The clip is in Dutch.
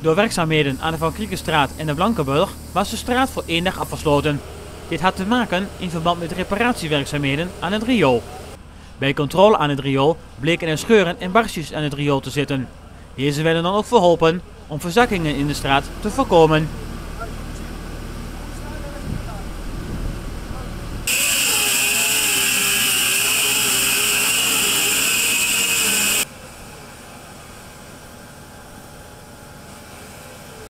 Door werkzaamheden aan de Van Kriekenstraat en de Blankenburg was de straat voor één dag afgesloten. Dit had te maken in verband met reparatiewerkzaamheden aan het riool. Bij controle aan het riool bleken er scheuren en barstjes aan het riool te zitten. Deze werden dan ook verholpen om verzakkingen in de straat te voorkomen.